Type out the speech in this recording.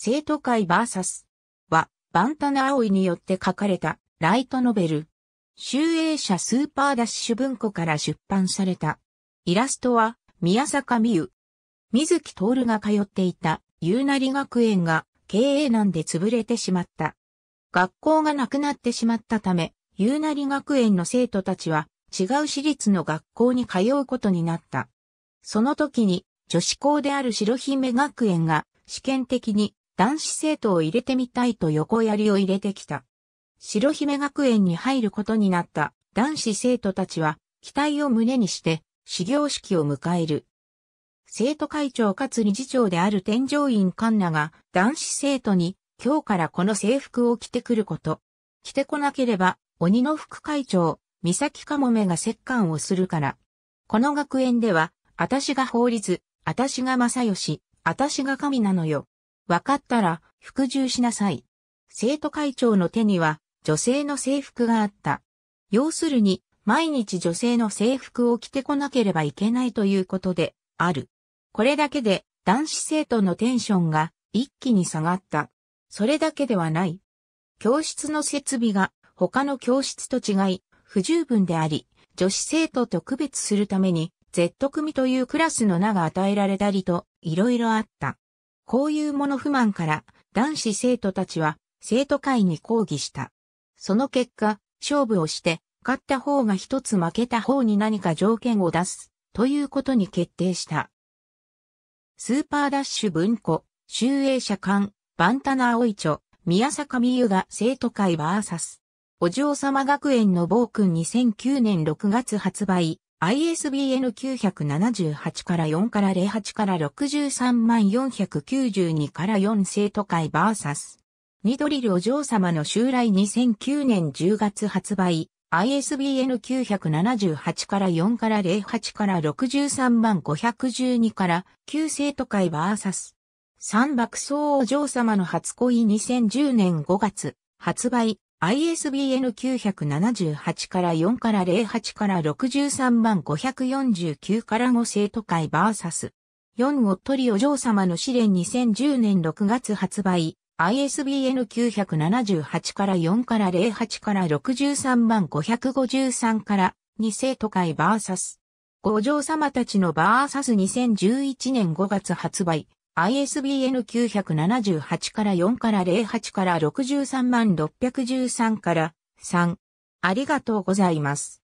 生徒会バーサスは、バンタナ・アオイによって書かれたライトノベル。集英社スーパーダッシュ文庫から出版された。イラストは宮坂美優。水木徹が通っていた夕成学園が経営難で潰れてしまった。学校がなくなってしまったため、夕成学園の生徒たちは違う私立の学校に通うことになった。その時に女子校である白姫学園が試験的に男子生徒を入れてみたいと横槍を入れてきた。白姫学園に入ることになった男子生徒たちは期待を胸にして始業式を迎える。生徒会長かつ理事長である天上院カンナが男子生徒に今日からこの制服を着てくること。着てこなければ鬼の副会長、三崎かもめが折檻をするから。この学園では、私が法律、私が正義、私が神なのよ。分かったら、服従しなさい。生徒会長の手には、女性の制服があった。要するに、毎日女性の制服を着てこなければいけないということで、ある。これだけで、男子生徒のテンションが一気に下がった。それだけではない。教室の設備が他の教室と違い、不十分であり、女子生徒と区別するために、Z 組というクラスの名が与えられたりと、いろいろあった。こういうもの不満から男子生徒たちは生徒会に抗議した。その結果、勝負をして勝った方が一つ負けた方に何か条件を出すということに決定した。スーパーダッシュ文庫、集英社館、バンタナアオイチョ、宮坂美優が生徒会バーサス。お嬢様学園の暴君2009年6月発売。ISBN 978から4から08から63万492から4生徒会バーサス。ニドリルお嬢様の襲来2009年10月発売。ISBN 978から4から08から63万512から旧生徒会バーサス。三爆走お嬢様の初恋2010年5月発売。ISBN 978から4から08から63万549から5生徒会バーサス。4おっとりお嬢様の試練2010年6月発売。ISBN 978から4から08から63万553から2生徒会バーサス。お嬢様たちのバーサス2011年5月発売。ISBN 978から4から08から63万613から3。ありがとうございます。